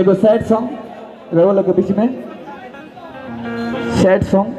एगो sad song रहो लोग के बीच में सैड सॉन्ग